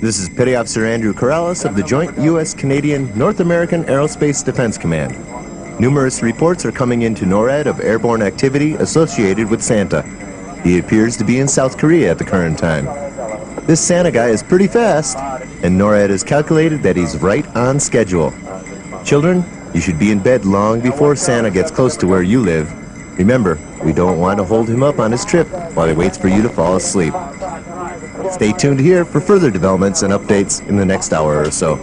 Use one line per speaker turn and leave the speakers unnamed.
This is Petty Officer Andrew Corrales of the Joint U.S.-Canadian North American Aerospace Defense Command. Numerous reports are coming into NORAD of airborne activity associated with Santa. He appears to be in South Korea at the current time. This Santa guy is pretty fast, and NORAD has calculated that he's right on schedule. Children, you should be in bed long before Santa gets close to where you live. Remember, we don't want to hold him up on his trip while he waits for you to fall asleep. Stay tuned here for further developments and updates in the next hour or so.